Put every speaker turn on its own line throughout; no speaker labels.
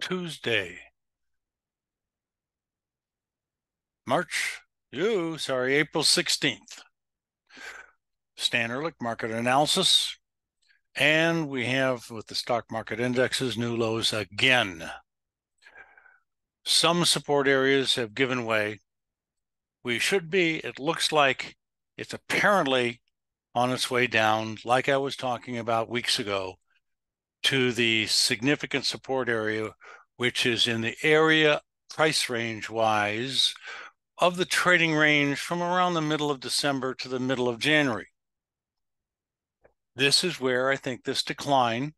Tuesday, March, you, sorry, April 16th. Stan Ehrlich market analysis. And we have with the stock market indexes new lows again. Some support areas have given way. We should be, it looks like it's apparently on its way down, like I was talking about weeks ago, to the significant support area, which is in the area price range wise of the trading range from around the middle of December to the middle of January. This is where I think this decline,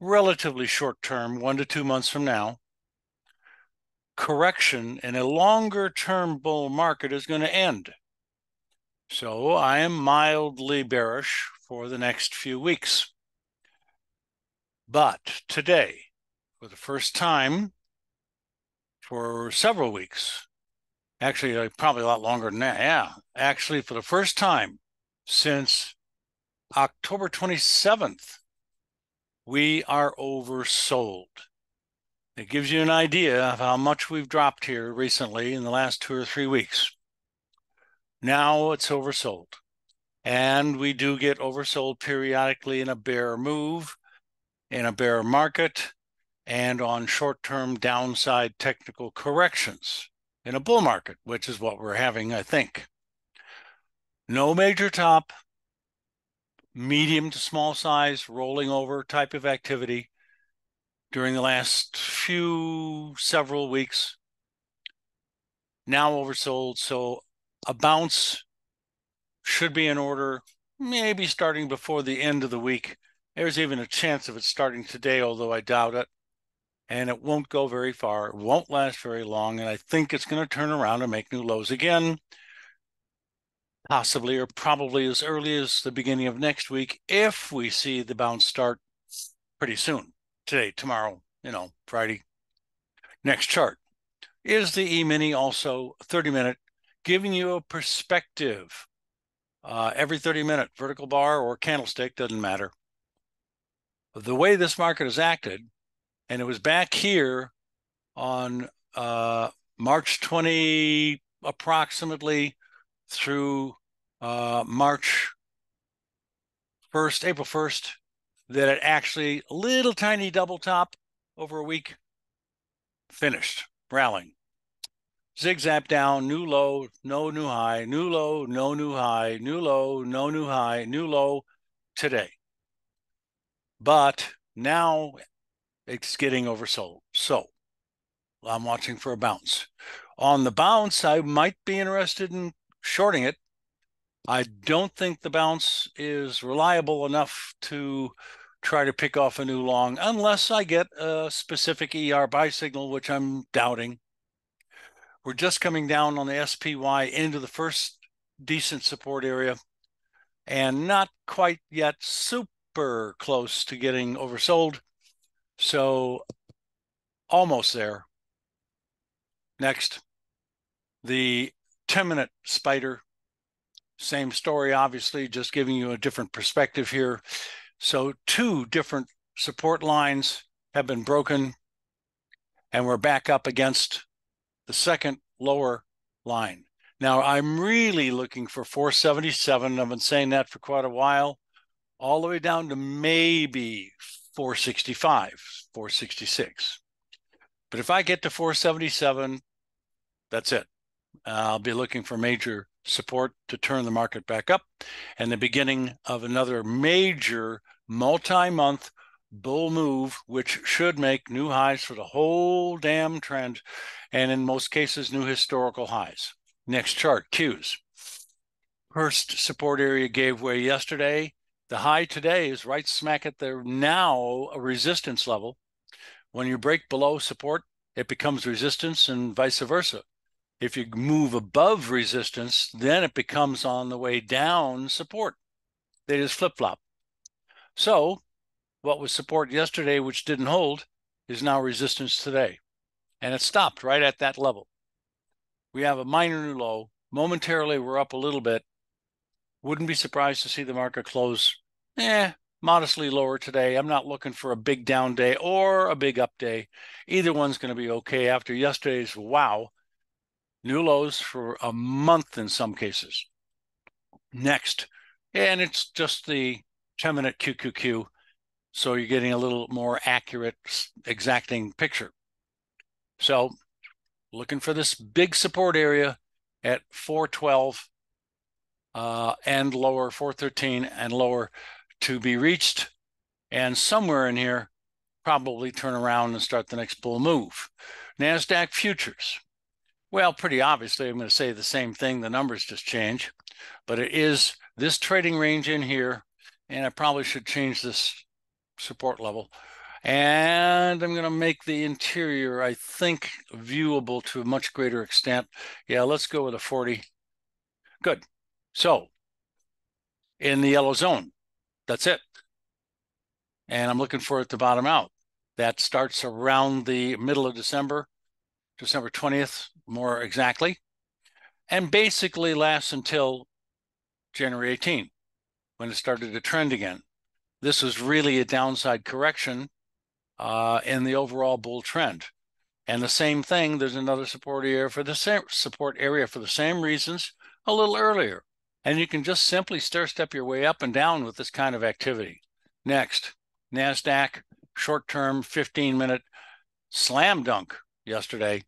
relatively short term, one to two months from now, correction in a longer term bull market is going to end. So I am mildly bearish for the next few weeks. But today, for the first time for several weeks, actually, probably a lot longer than that. Yeah, actually, for the first time since October 27th, we are oversold. It gives you an idea of how much we've dropped here recently in the last two or three weeks. Now it's oversold. And we do get oversold periodically in a bear move, in a bear market, and on short term downside technical corrections in a bull market, which is what we're having, I think. No major top, medium to small size, rolling over type of activity during the last few several weeks. Now oversold. So a bounce should be in order, maybe starting before the end of the week. There's even a chance of it starting today, although I doubt it. And it won't go very far. It won't last very long. And I think it's going to turn around and make new lows again possibly or probably as early as the beginning of next week if we see the bounce start pretty soon today tomorrow you know friday next chart is the e-mini also 30 minute giving you a perspective uh, every 30 minute vertical bar or candlestick doesn't matter the way this market has acted and it was back here on uh, march 20 approximately through uh, March 1st, April 1st, that it actually little tiny double top over a week finished rallying. Zigzag down, new low, no new high, new low, no new high, new low, no new high, new low today. But now it's getting oversold. So I'm watching for a bounce. On the bounce, I might be interested in shorting it. I don't think the bounce is reliable enough to try to pick off a new long unless I get a specific ER buy signal, which I'm doubting. We're just coming down on the SPY into the first decent support area and not quite yet super close to getting oversold. So almost there. Next, the 10 minute spider. Same story, obviously, just giving you a different perspective here. So, two different support lines have been broken, and we're back up against the second lower line. Now, I'm really looking for 477. I've been saying that for quite a while, all the way down to maybe 465, 466. But if I get to 477, that's it. I'll be looking for major support to turn the market back up and the beginning of another major multi month bull move, which should make new highs for the whole damn trend and in most cases, new historical highs. Next chart, cues. First support area gave way yesterday. The high today is right smack at the now resistance level. When you break below support, it becomes resistance and vice versa. If you move above resistance, then it becomes on the way down support. They just flip flop. So, what was support yesterday, which didn't hold, is now resistance today. And it stopped right at that level. We have a minor new low. Momentarily, we're up a little bit. Wouldn't be surprised to see the market close, eh, modestly lower today. I'm not looking for a big down day or a big up day. Either one's going to be okay after yesterday's wow. New lows for a month in some cases. Next, and it's just the 10 minute QQQ. So you're getting a little more accurate, exacting picture. So looking for this big support area at 412 uh, and lower, 413 and lower to be reached. And somewhere in here, probably turn around and start the next bull move. NASDAQ futures. Well, pretty obviously, I'm going to say the same thing. The numbers just change, but it is this trading range in here. And I probably should change this support level. And I'm going to make the interior, I think, viewable to a much greater extent. Yeah, let's go with a 40. Good. So in the yellow zone, that's it. And I'm looking for it to bottom out. That starts around the middle of December, December 20th, more exactly, and basically lasts until January 18, when it started to trend again. This was really a downside correction uh, in the overall bull trend. And the same thing, there's another support area for the same support area for the same reasons a little earlier. And you can just simply stair step your way up and down with this kind of activity. Next, NASDAQ short term 15 minute slam dunk yesterday.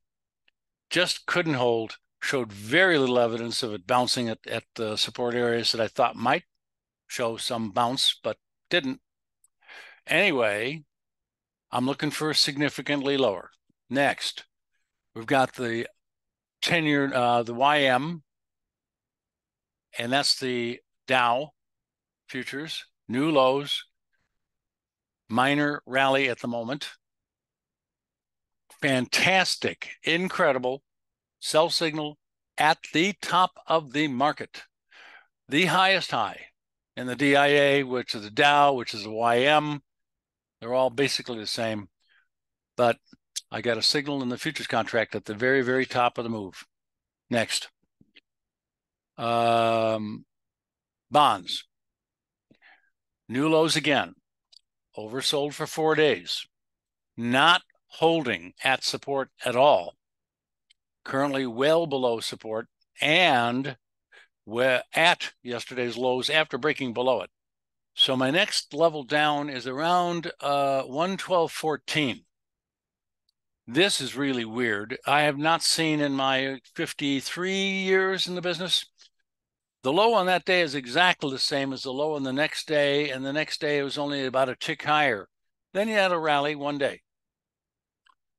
Just couldn't hold, showed very little evidence of it bouncing at, at the support areas that I thought might show some bounce, but didn't. Anyway, I'm looking for significantly lower. Next, we've got the 10 year, uh, the YM and that's the Dow futures, new lows, minor rally at the moment. Fantastic, incredible sell signal at the top of the market. The highest high in the DIA, which is the Dow, which is the YM. They're all basically the same. But I got a signal in the futures contract at the very, very top of the move. Next. Um, bonds. New lows again. Oversold for four days. Not holding at support at all. Currently well below support and at yesterday's lows after breaking below it. So my next level down is around uh, 112.14. This is really weird. I have not seen in my 53 years in the business the low on that day is exactly the same as the low on the next day, and the next day it was only about a tick higher. Then you had a rally one day.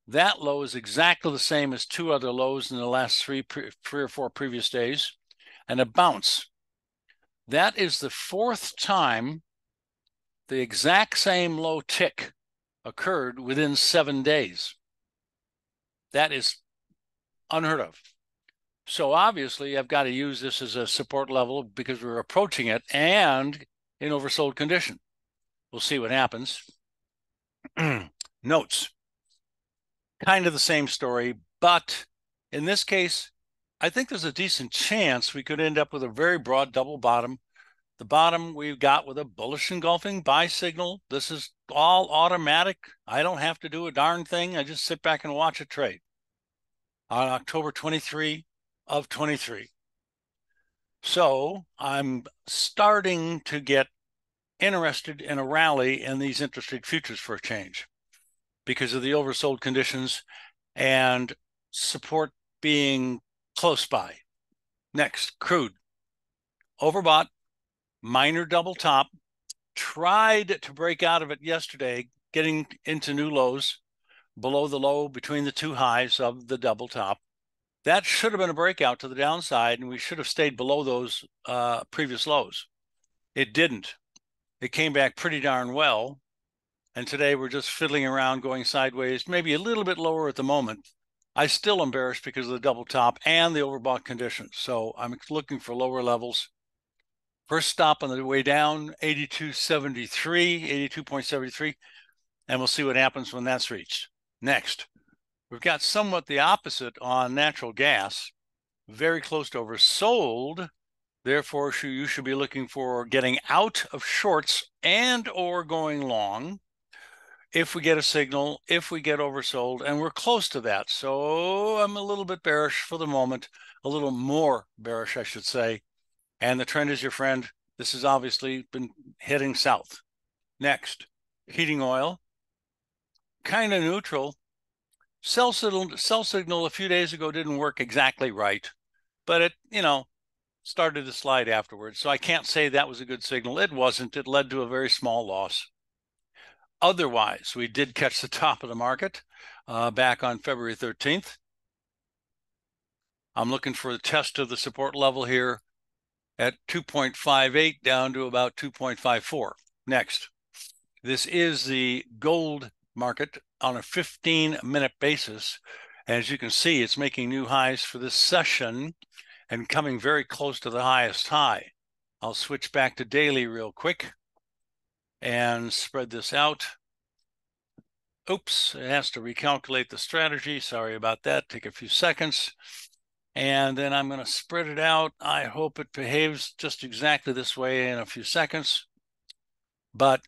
That low is exactly the same as two other lows in the last three, three or four previous days, and a bounce. That is the fourth time the exact same low tick occurred within seven days. That is unheard of. So obviously, I've got to use this as a support level because we're approaching it and in oversold condition. We'll see what happens. Notes. Kind of the same story, but in this case, I think there's a decent chance we could end up with a very broad double bottom. The bottom we've got with a bullish engulfing buy signal. This is all automatic. I don't have to do a darn thing. I just sit back and watch it trade. On October 23, of 23. So I'm starting to get interested in a rally in these interest rate futures for a change because of the oversold conditions and support being close by. Next, crude. Overbought, minor double top, tried to break out of it yesterday, getting into new lows below the low between the two highs of the double top that should have been a breakout to the downside, and we should have stayed below those uh, previous lows. It didn't. It came back pretty darn well. And today we're just fiddling around, going sideways, maybe a little bit lower at the moment. I still embarrassed because of the double top and the overbought conditions. So I'm looking for lower levels. First stop on the way down, 82.73, 82.73. And we'll see what happens when that's reached. Next, We've got somewhat the opposite on natural gas, very close to oversold. Therefore, you should be looking for getting out of shorts and or going long if we get a signal, if we get oversold, and we're close to that. So I'm a little bit bearish for the moment, a little more bearish, I should say. And the trend is your friend. This has obviously been heading south. Next, heating oil, kind of neutral. Sell signal, sell signal a few days ago didn't work exactly right, but it, you know, started to slide afterwards. So I can't say that was a good signal. It wasn't. It led to a very small loss. Otherwise, we did catch the top of the market uh, back on February 13th. I'm looking for the test of the support level here at 2.58 down to about 2.54. Next, this is the gold market on a 15 minute basis. As you can see, it's making new highs for this session and coming very close to the highest high. I'll switch back to daily real quick and spread this out. Oops, it has to recalculate the strategy. Sorry about that. Take a few seconds. And then I'm going to spread it out. I hope it behaves just exactly this way in a few seconds. But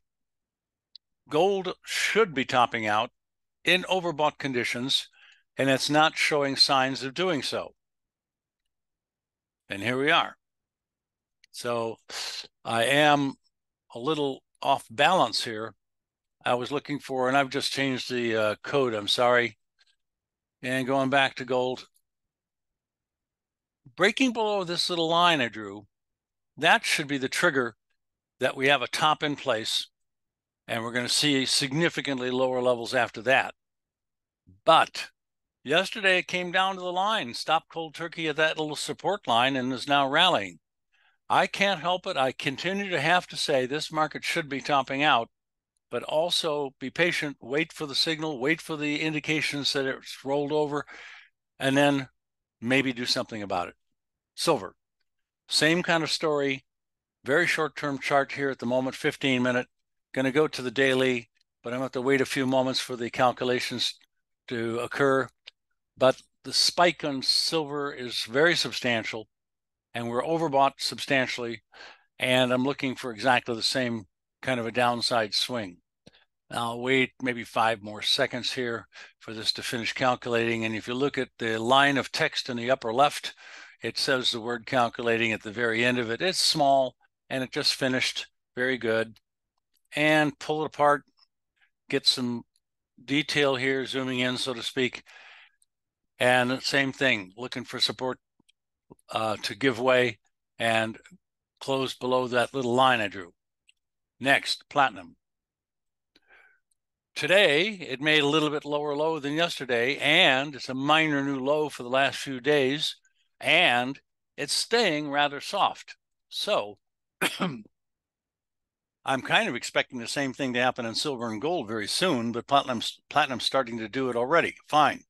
gold should be topping out in overbought conditions, and it's not showing signs of doing so. And here we are. So I am a little off balance here. I was looking for, and I've just changed the uh, code, I'm sorry. And going back to gold, breaking below this little line I drew, that should be the trigger that we have a top in place and we're going to see significantly lower levels after that. But Yesterday, it came down to the line, stopped cold turkey at that little support line, and is now rallying. I can't help it. I continue to have to say this market should be topping out, but also be patient, wait for the signal, wait for the indications that it's rolled over, and then maybe do something about it. Silver, same kind of story. Very short term chart here at the moment, 15 minute. Going to go to the daily, but I'm going to have to wait a few moments for the calculations to occur but the spike on silver is very substantial and we're overbought substantially. And I'm looking for exactly the same kind of a downside swing. I'll wait maybe five more seconds here for this to finish calculating. And if you look at the line of text in the upper left, it says the word calculating at the very end of it. It's small and it just finished very good. And pull it apart, get some detail here, zooming in, so to speak. And same thing, looking for support uh, to give way and close below that little line I drew. Next, platinum. Today, it made a little bit lower low than yesterday, and it's a minor new low for the last few days, and it's staying rather soft. So I'm kind of expecting the same thing to happen in silver and gold very soon, but platinum's platinum's starting to do it already. Fine.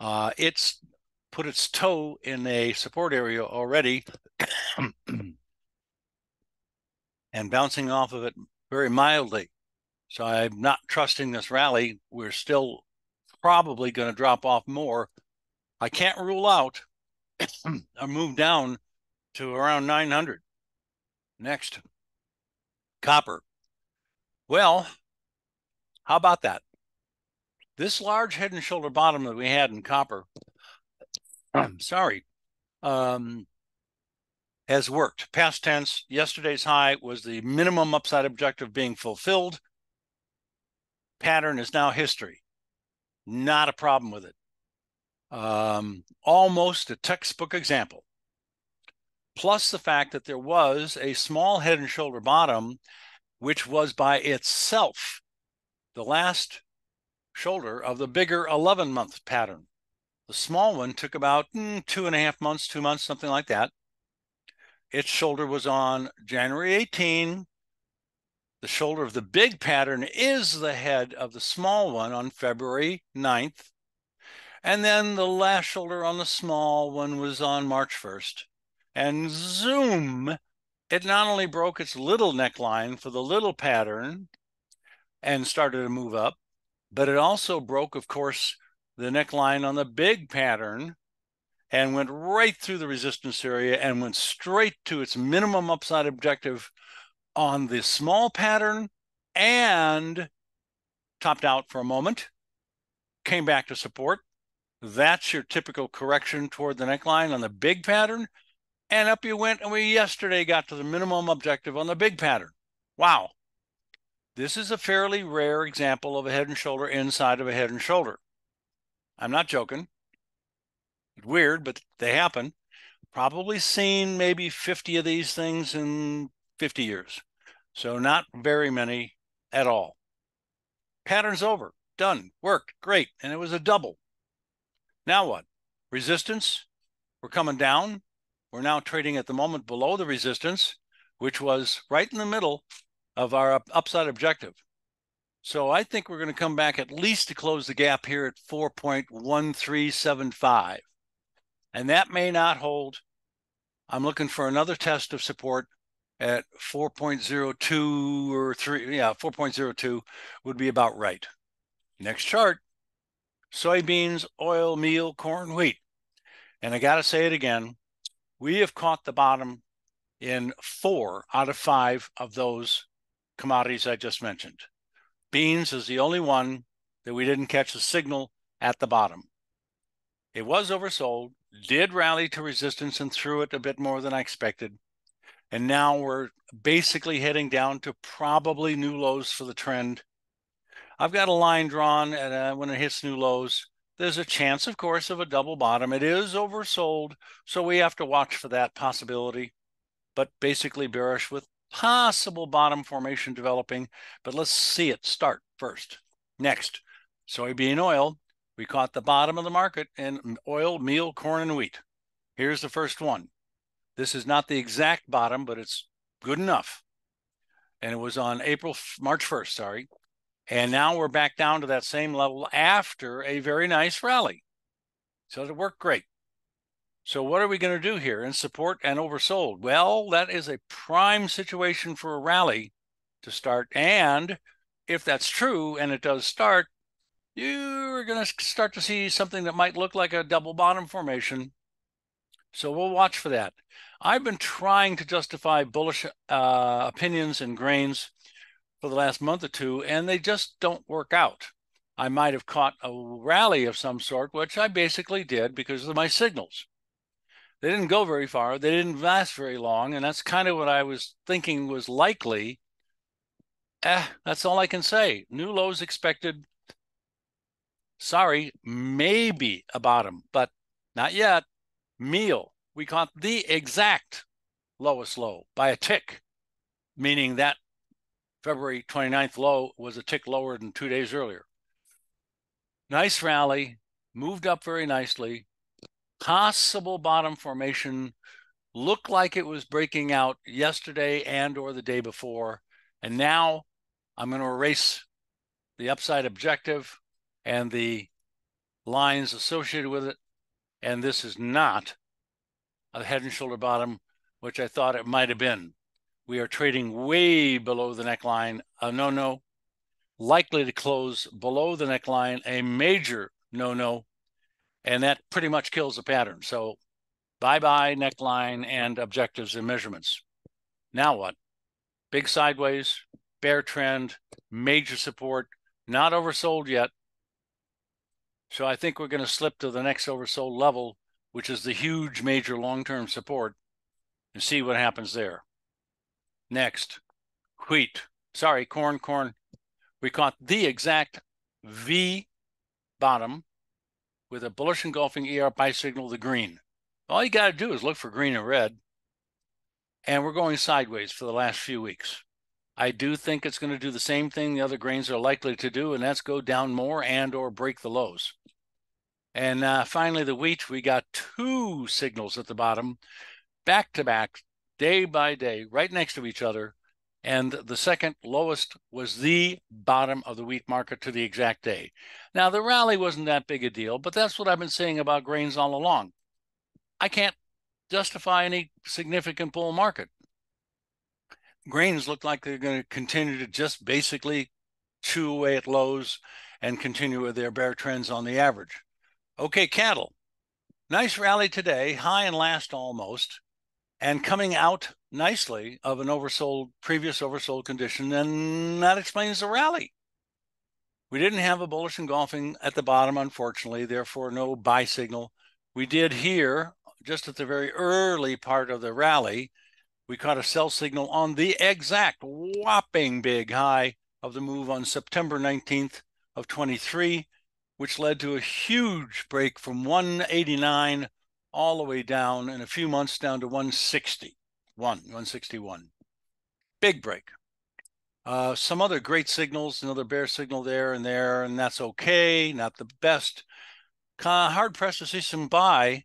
Uh, it's put its toe in a support area already and bouncing off of it very mildly. So I'm not trusting this rally. We're still probably going to drop off more. I can't rule out a move down to around 900. Next, copper. Well, how about that? This large head and shoulder bottom that we had in copper, I'm sorry, um, has worked. Past tense, yesterday's high was the minimum upside objective being fulfilled. Pattern is now history. Not a problem with it. Um, almost a textbook example. Plus the fact that there was a small head and shoulder bottom, which was by itself the last shoulder of the bigger 11 month pattern. The small one took about mm, two and a half months, two months, something like that. Its shoulder was on January 18. The shoulder of the big pattern is the head of the small one on February 9th. And then the last shoulder on the small one was on March 1st. And zoom, it not only broke its little neckline for the little pattern and started to move up, but it also broke, of course, the neckline on the big pattern and went right through the resistance area and went straight to its minimum upside objective on the small pattern and topped out for a moment, came back to support. That's your typical correction toward the neckline on the big pattern. And up you went, and we yesterday got to the minimum objective on the big pattern. Wow. This is a fairly rare example of a head and shoulder inside of a head and shoulder. I'm not joking. Weird, but they happen. Probably seen maybe 50 of these things in 50 years. So not very many at all. Pattern's over. Done. Worked. Great. And it was a double. Now what? Resistance. We're coming down. We're now trading at the moment below the resistance, which was right in the middle of our upside objective. So I think we're going to come back at least to close the gap here at 4.1375. And that may not hold. I'm looking for another test of support at 4.02 or 3. Yeah, 4.02 would be about right. Next chart soybeans, oil, meal, corn, wheat. And I got to say it again we have caught the bottom in four out of five of those commodities I just mentioned. Beans is the only one that we didn't catch the signal at the bottom. It was oversold, did rally to resistance and threw it a bit more than I expected. And now we're basically heading down to probably new lows for the trend. I've got a line drawn and uh, when it hits new lows. There's a chance, of course, of a double bottom. It is oversold, so we have to watch for that possibility. But basically bearish with possible bottom formation developing, but let's see it start first. Next, soybean oil. We caught the bottom of the market in oil, meal, corn, and wheat. Here's the first one. This is not the exact bottom, but it's good enough. And it was on April, March 1st, sorry. And now we're back down to that same level after a very nice rally. So it worked great. So what are we going to do here in support and oversold? Well, that is a prime situation for a rally to start. And if that's true and it does start, you're going to start to see something that might look like a double bottom formation. So we'll watch for that. I've been trying to justify bullish uh, opinions and grains for the last month or two, and they just don't work out. I might have caught a rally of some sort, which I basically did because of my signals they didn't go very far. They didn't last very long, and that's kind of what I was thinking was likely. Eh, that's all I can say. New lows expected. Sorry, maybe a bottom, but not yet. Meal, we caught the exact lowest low by a tick, meaning that February 29th low was a tick lower than two days earlier. Nice rally, moved up very nicely, possible bottom formation. Looked like it was breaking out yesterday and or the day before. And now i'm going to erase the upside objective and the lines associated with it. And this is not a head and shoulder bottom which i thought it might have been we are trading way below the neckline a no no likely to close below the neckline a major no no and that pretty much kills the pattern. So bye-bye neckline and objectives and measurements. Now what? Big sideways, bear trend, major support, not oversold yet. So I think we're going to slip to the next oversold level, which is the huge major long-term support, and see what happens there. Next, wheat. Sorry, corn, corn. We caught the exact V bottom with a bullish engulfing ERP signal the green. All you got to do is look for green and red. And we're going sideways for the last few weeks. I do think it's going to do the same thing the other grains are likely to do, and that's go down more and or break the lows. And uh, finally, the wheat, we got two signals at the bottom, back to back, day by day, right next to each other. And the second lowest was the bottom of the wheat market to the exact day. Now, the rally wasn't that big a deal, but that's what I've been saying about grains all along. I can't justify any significant bull market. Grains look like they're going to continue to just basically chew away at lows and continue with their bear trends on the average. Okay, cattle. nice rally today, high and last almost, and coming out nicely of an oversold, previous oversold condition. And that explains the rally. We didn't have a bullish engulfing at the bottom, unfortunately, therefore, no buy signal. We did here, just at the very early part of the rally, we caught a sell signal on the exact whopping big high of the move on September 19th of 23, which led to a huge break from 189 all the way down in a few months down to 160, 161. Big break. Uh, some other great signals, another bear signal there and there, and that's okay. Not the best. Kind of hard pressed to see some buy.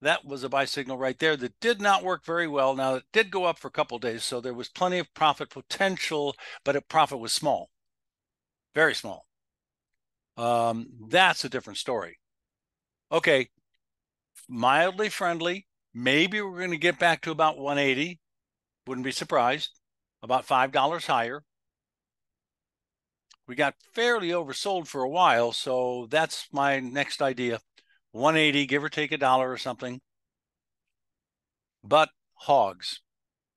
That was a buy signal right there that did not work very well. Now it did go up for a couple days, so there was plenty of profit potential, but it, profit was small, very small. Um, that's a different story. Okay, mildly friendly. Maybe we're going to get back to about 180. Wouldn't be surprised. About five dollars higher we got fairly oversold for a while. So that's my next idea 180, give or take a dollar or something. But hogs.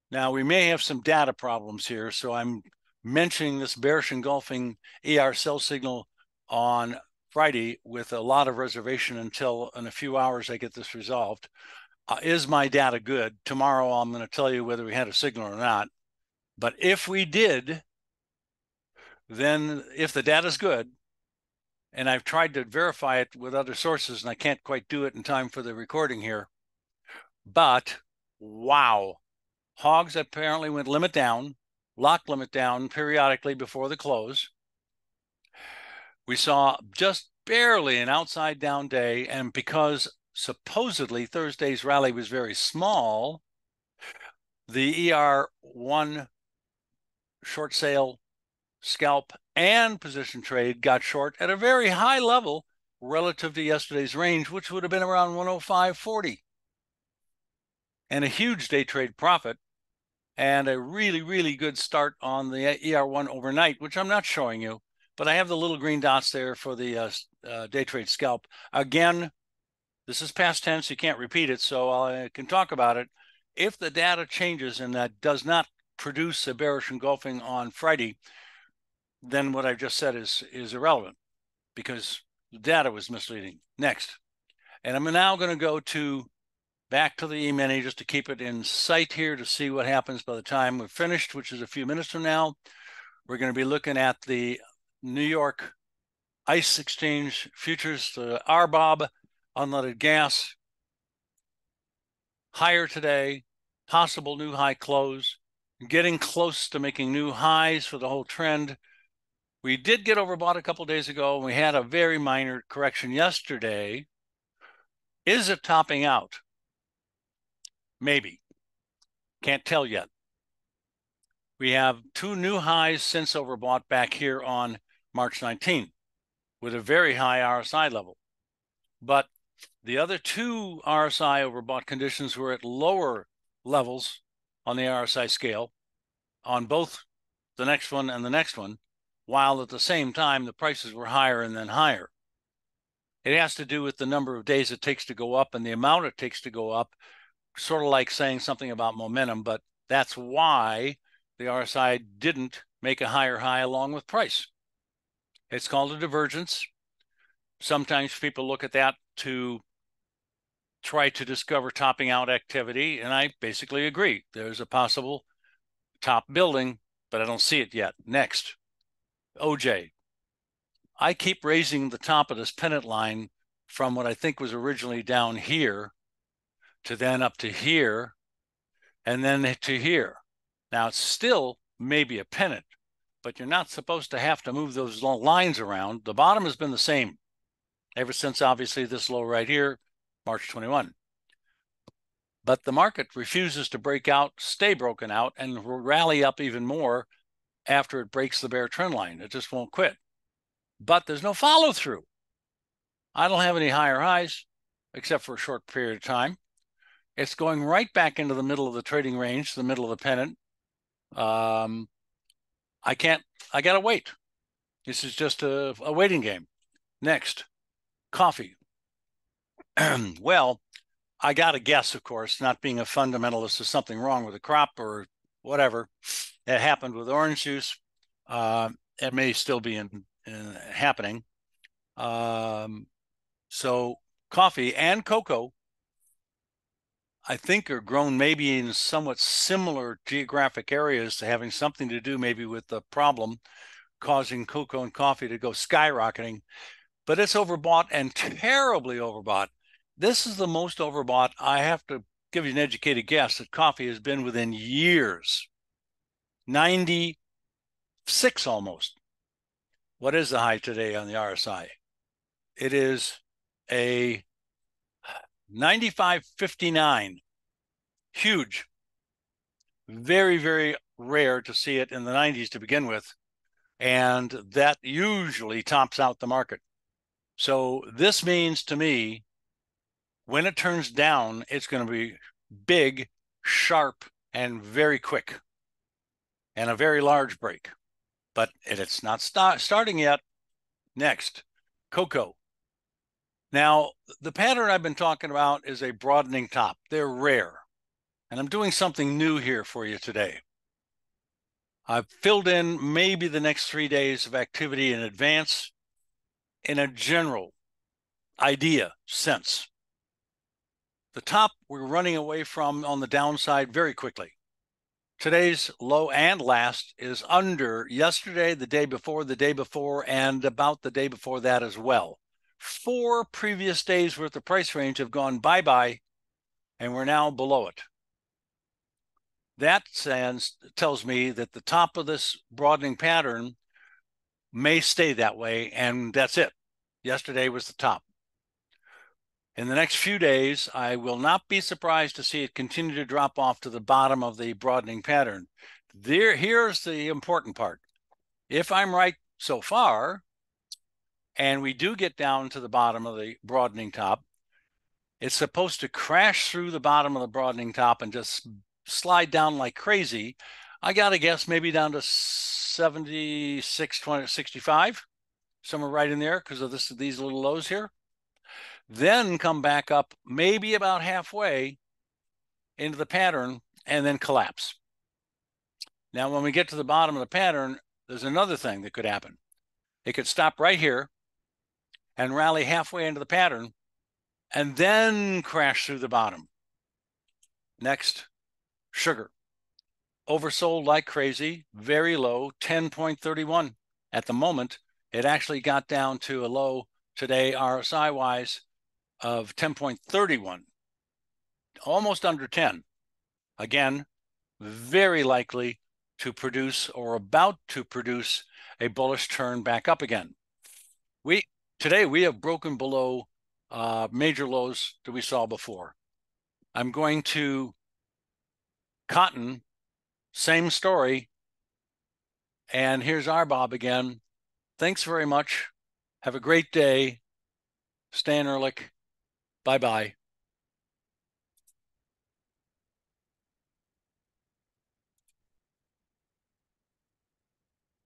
Now we may have some data problems here. So I'm mentioning this bearish engulfing ER sell signal on Friday with a lot of reservation until in a few hours I get this resolved. Uh, is my data good? Tomorrow I'm going to tell you whether we had a signal or not. But if we did, then if the data is good, and I've tried to verify it with other sources, and I can't quite do it in time for the recording here, but wow, hogs apparently went limit down, lock limit down periodically before the close. We saw just barely an outside down day, and because supposedly Thursday's rally was very small, the ER1 short sale scalp, and position trade got short at a very high level relative to yesterday's range, which would have been around 105.40. And a huge day trade profit and a really, really good start on the ER1 overnight, which I'm not showing you, but I have the little green dots there for the uh, uh, day trade scalp. Again, this is past tense. You can't repeat it, so I can talk about it. If the data changes and that does not produce a bearish engulfing on Friday, then what I've just said is is irrelevant because the data was misleading. Next, and I'm now going to go to back to the E-mini just to keep it in sight here to see what happens by the time we're finished, which is a few minutes from now. We're going to be looking at the New York ICE Exchange futures, the RBOB unleaded gas, higher today, possible new high close, getting close to making new highs for the whole trend. We did get overbought a couple days ago. And We had a very minor correction yesterday. Is it topping out? Maybe. Can't tell yet. We have two new highs since overbought back here on March 19 with a very high RSI level. But the other two RSI overbought conditions were at lower levels on the RSI scale on both the next one and the next one while at the same time the prices were higher and then higher. It has to do with the number of days it takes to go up and the amount it takes to go up, sort of like saying something about momentum, but that's why the RSI didn't make a higher high along with price. It's called a divergence. Sometimes people look at that to try to discover topping out activity, and I basically agree. There's a possible top building, but I don't see it yet. Next. OJ, I keep raising the top of this pennant line from what I think was originally down here to then up to here and then to here. Now it's still maybe a pennant, but you're not supposed to have to move those lines around. The bottom has been the same ever since obviously this low right here, March 21. But the market refuses to break out, stay broken out, and rally up even more after it breaks the bear trend line. It just won't quit. But there's no follow through. I don't have any higher highs except for a short period of time. It's going right back into the middle of the trading range, the middle of the pennant. Um, I can't, I got to wait. This is just a, a waiting game. Next, coffee. well, I got to guess, of course, not being a fundamentalist, there's something wrong with the crop or whatever. It happened with orange juice. Uh, it may still be in, in happening. Um, so coffee and cocoa, I think, are grown maybe in somewhat similar geographic areas to having something to do maybe with the problem causing cocoa and coffee to go skyrocketing. But it's overbought and terribly overbought. This is the most overbought. I have to give you an educated guess that coffee has been within years 96 almost. What is the high today on the RSI? It is a 95.59. Huge. Very, very rare to see it in the 90s to begin with. And that usually tops out the market. So this means to me, when it turns down, it's going to be big, sharp, and very quick, and a very large break. But it's not start, starting yet. Next, cocoa. Now, the pattern I've been talking about is a broadening top. They're rare. And I'm doing something new here for you today. I've filled in maybe the next three days of activity in advance in a general idea sense. The top we're running away from on the downside very quickly. Today's low and last is under yesterday, the day before, the day before, and about the day before that as well. Four previous days worth of price range have gone bye bye, and we're now below it. That sense tells me that the top of this broadening pattern may stay that way, and that's it. Yesterday was the top. In the next few days, I will not be surprised to see it continue to drop off to the bottom of the broadening pattern. There, here's the important part. If I'm right so far, and we do get down to the bottom of the broadening top, it's supposed to crash through the bottom of the broadening top and just slide down like crazy. I got to guess maybe down to 76, 20, 65, somewhere right in there because of this these little lows here then come back up maybe about halfway into the pattern and then collapse. Now, when we get to the bottom of the pattern, there's another thing that could happen. It could stop right here and rally halfway into the pattern and then crash through the bottom. Next, sugar. Oversold like crazy, very low, 10.31 at the moment. It actually got down to a low today, RSI wise, of 10.31, almost under 10. Again, very likely to produce or about to produce a bullish turn back up again. We today we have broken below uh, major lows that we saw before. I'm going to cotton, same story. And here's RBOB again. Thanks very much. Have a great day. Stan Ehrlich. Bye bye.